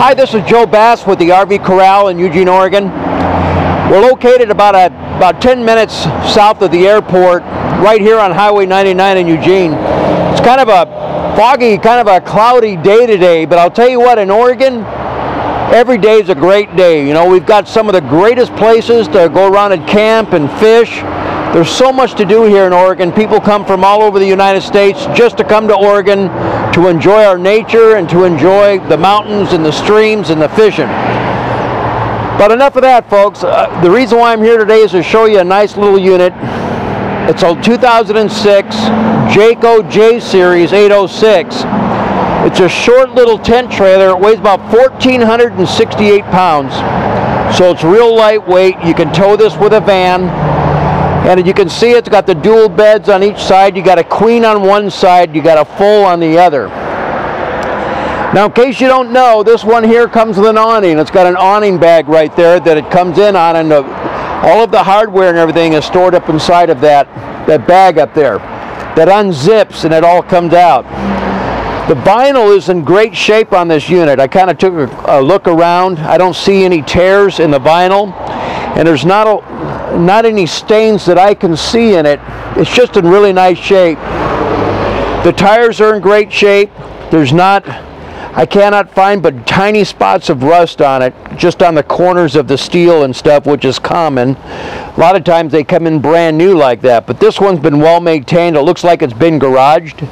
Hi, this is Joe Bass with the RV Corral in Eugene, Oregon. We're located about a, about 10 minutes south of the airport, right here on Highway 99 in Eugene. It's kind of a foggy, kind of a cloudy day today, but I'll tell you what, in Oregon, every day is a great day. You know, we've got some of the greatest places to go around and camp and fish. There's so much to do here in Oregon. People come from all over the United States just to come to Oregon to enjoy our nature and to enjoy the mountains and the streams and the fishing. But enough of that, folks. Uh, the reason why I'm here today is to show you a nice little unit. It's a 2006 Jayco Jay Series 806. It's a short little tent trailer. It weighs about 1,468 pounds. So it's real lightweight. You can tow this with a van. And you can see it's got the dual beds on each side. You got a queen on one side, you got a full on the other. Now, in case you don't know, this one here comes with an awning. It's got an awning bag right there that it comes in on, and the, all of the hardware and everything is stored up inside of that, that bag up there. That unzips and it all comes out. The vinyl is in great shape on this unit. I kind of took a, a look around. I don't see any tears in the vinyl, and there's not a, not any stains that I can see in it. It's just in really nice shape. The tires are in great shape. There's not, I cannot find but tiny spots of rust on it, just on the corners of the steel and stuff, which is common. A lot of times they come in brand new like that, but this one's been well maintained. It looks like it's been garaged.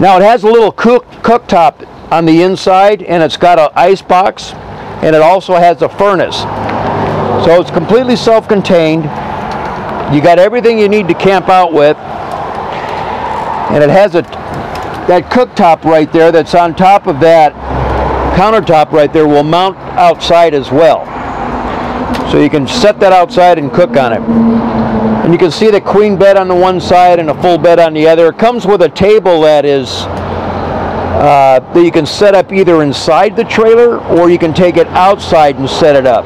Now it has a little cook cooktop on the inside and it's got an ice box and it also has a furnace. So it's completely self-contained. You got everything you need to camp out with. And it has a that cooktop right there that's on top of that countertop right there will mount outside as well. So you can set that outside and cook on it. And you can see the queen bed on the one side and a full bed on the other. It comes with a table that is uh, that you can set up either inside the trailer or you can take it outside and set it up.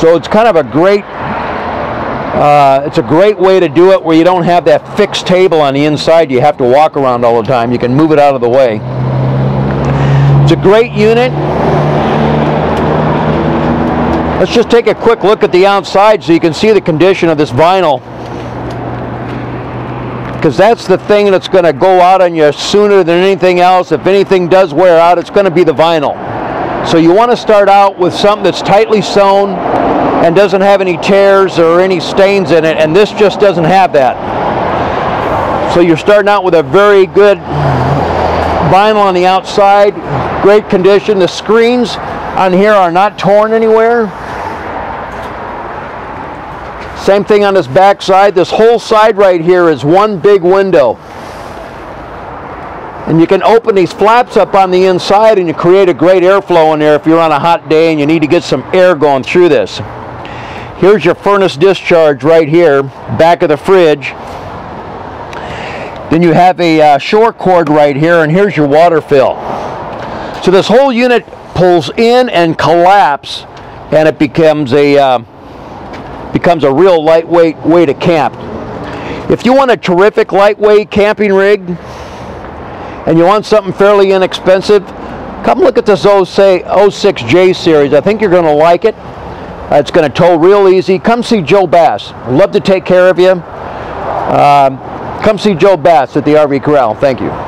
So it's kind of a great, uh, it's a great way to do it where you don't have that fixed table on the inside you have to walk around all the time. You can move it out of the way. It's a great unit. Let's just take a quick look at the outside so you can see the condition of this vinyl. Because that's the thing that's going to go out on you sooner than anything else. If anything does wear out, it's going to be the vinyl. So you want to start out with something that's tightly sewn and doesn't have any tears or any stains in it, and this just doesn't have that. So you're starting out with a very good vinyl on the outside, great condition. The screens on here are not torn anywhere. Same thing on this back side. This whole side right here is one big window. And you can open these flaps up on the inside and you create a great airflow in there if you're on a hot day and you need to get some air going through this. Here's your furnace discharge right here, back of the fridge. Then you have a uh, shore cord right here and here's your water fill. So this whole unit pulls in and collapse and it becomes a uh, becomes a real lightweight way to camp. If you want a terrific lightweight camping rig, and you want something fairly inexpensive, come look at this 06 Jay series. I think you're going to like it. Uh, it's going to tow real easy. Come see Joe Bass. Love to take care of you. Um, come see Joe Bass at the RV Corral. Thank you.